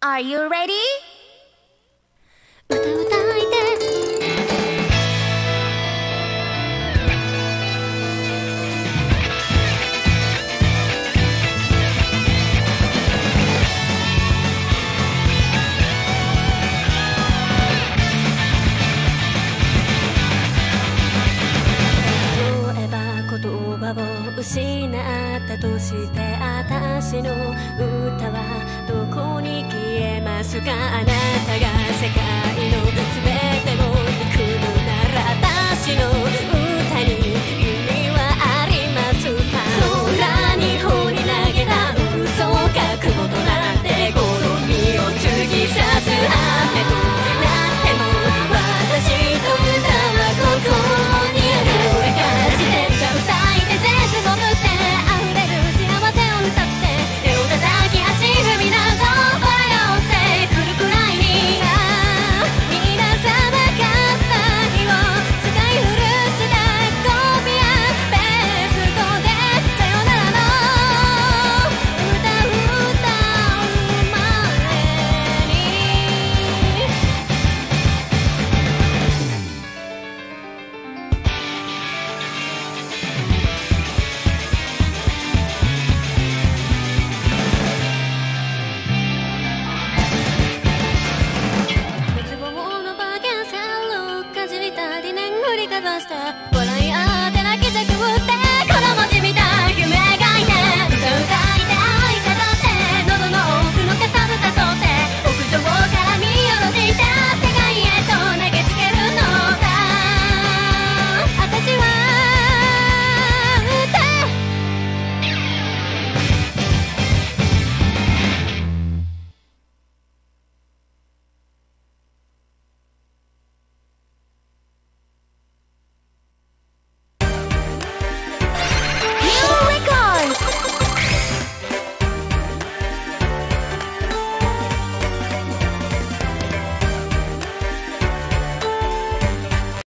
Are you ready? 歌歌いて例えば言葉を失ったとして私の歌はバースター